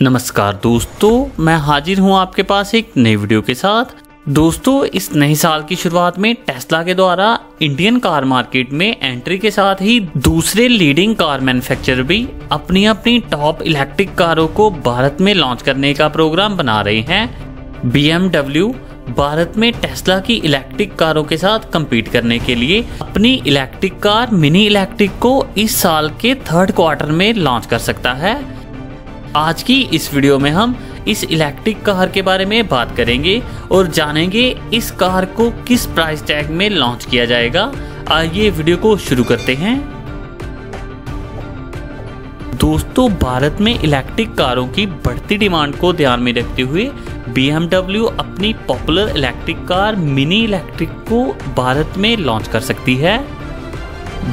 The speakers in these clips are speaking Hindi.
नमस्कार दोस्तों, मैं हाजिर हूँ आपके पास एक नई वीडियो के साथ। दोस्तों, इस नए साल की शुरुआत में टेस्ला के द्वारा इंडियन कार मार्केट में एंट्री के साथ ही दूसरे लीडिंग कार मैन्युफैक्चरर भी अपनी अपनी टॉप इलेक्ट्रिक कारों को भारत में लॉन्च करने का प्रोग्राम बना रहे हैं। बीएमडब्ल्यू भारत में टेस्ला की इलेक्ट्रिक कारों के साथ compete करने के लिए अपनी इलेक्ट्रिक कार मिनी इलेक्ट्रिक को इस साल के थर्ड क्वार्टर में लॉन्च कर सकता है। आज की इस वीडियो में हम इस इलेक्ट्रिक कार के बारे में बात करेंगे और जानेंगे इस कार को किस प्राइस टैग में लॉन्च किया जाएगा। आइए वीडियो को शुरू करते हैं। दोस्तों, भारत में इलेक्ट्रिक कारों की बढ़ती डिमांड को ध्यान में रखते हुए बी अपनी popular electric car mini electric को भारत में लॉन्च कर सकती है।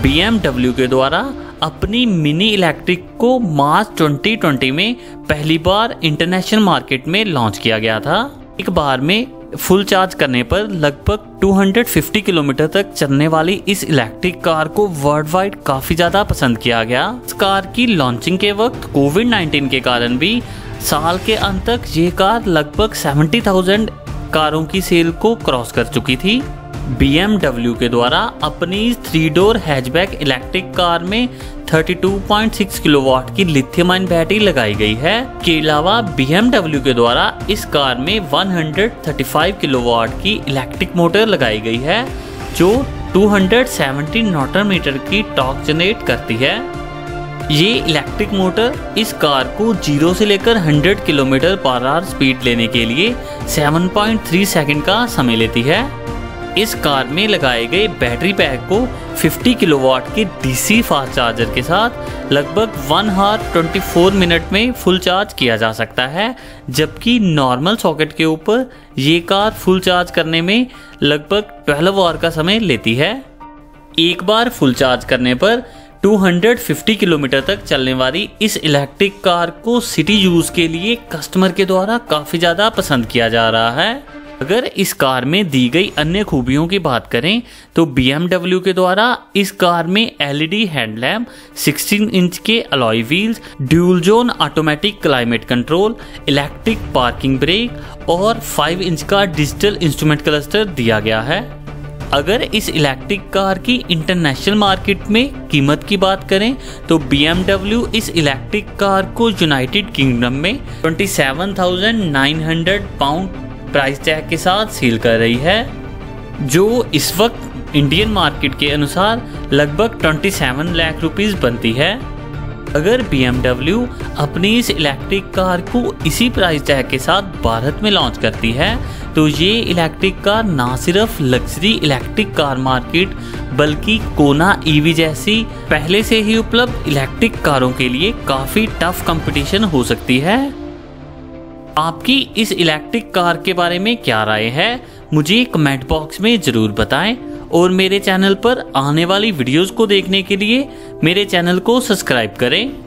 BMW के द्वारा अपनी मिनी इलेक्ट्रिक को मार्च 2020 में पहली बार इंटरनेशनल मार्केट में लॉन्च किया गया था। एक बार में फुल चार्ज करने पर लगभग 250 किलोमीटर तक चलने वाली इस इलेक्ट्रिक कार को वर्ल्ड वाइड काफ़ी ज़्यादा पसंद किया गया। इस कार की लॉन्चिंग के वक्त कोविड 19 के कारण भी साल के अंत तक ये कार लगभग 70,000 कारों की सेल को क्रॉस कर चुकी थी। BMW के द्वारा अपनी three door hatchback electric car में 32.6 किलोवाट की लिथियम आयन बैटरी लगाई गई है। के अलावा BMW के द्वारा इस कार में 135 किलोवाट की इलेक्ट्रिक मोटर लगाई गई है, जो 270 न्यूटन मीटर की टॉर्क जनरेट करती है। ये इलेक्ट्रिक मोटर इस कार को ज़ीरो से लेकर 100 किलोमीटर पर आवर स्पीड लेने के लिए 7.3 सेकंड का समय लेती है। इस कार में लगाए गए बैटरी पैक को 50 किलोवाट के डीसी फास्ट चार्जर के साथ लगभग 1 हार 24 मिनट में फुल चार्ज किया जा सकता है, जबकि नॉर्मल सॉकेट के ऊपर ये कार फुल चार्ज करने में लगभग 12 आवर का समय लेती है। एक बार फुल चार्ज करने पर 250 किलोमीटर तक चलने वाली इस इलेक्ट्रिक कार को सिटी यूज़ के लिए कस्टमर के द्वारा काफ़ी ज़्यादा पसंद किया जा रहा है। अगर इस कार में दी गई अन्य खूबियों की बात करें तो बी के द्वारा इस कार में एलईडी हेडलैम्प 16 इंच के alloy wheels dual zone automatic climate control electric parking brake और 5 इंच का डिजिटल इंस्ट्रूमेंट क्लस्टर दिया गया है। अगर इस इलेक्ट्रिक कार की इंटरनेशनल मार्केट में कीमत की बात करें तो बी इस इलेक्ट्रिक कार को यूनाइटेड किंगडम में 27,900 पाउंड प्राइस टैग के साथ सील कर रही है, जो इस वक्त इंडियन मार्केट के अनुसार लगभग 27 लाख रुपीस बनती है। अगर BMW अपनी इस इलेक्ट्रिक कार को इसी प्राइस टैग के साथ भारत में लॉन्च करती है तो ये इलेक्ट्रिक कार ना सिर्फ़ लग्जरी इलेक्ट्रिक कार मार्केट बल्कि कोना ईवी जैसी पहले से ही उपलब्ध इलेक्ट्रिक कारों के लिए काफ़ी टफ कंपटीशन हो सकती है। आपकी इस इलेक्ट्रिक कार के बारे में क्या राय है? मुझे कमेंट बॉक्स में ज़रूर बताएँ। और मेरे चैनल पर आने वाली वीडियोस को देखने के लिए मेरे चैनल को सब्सक्राइब करें।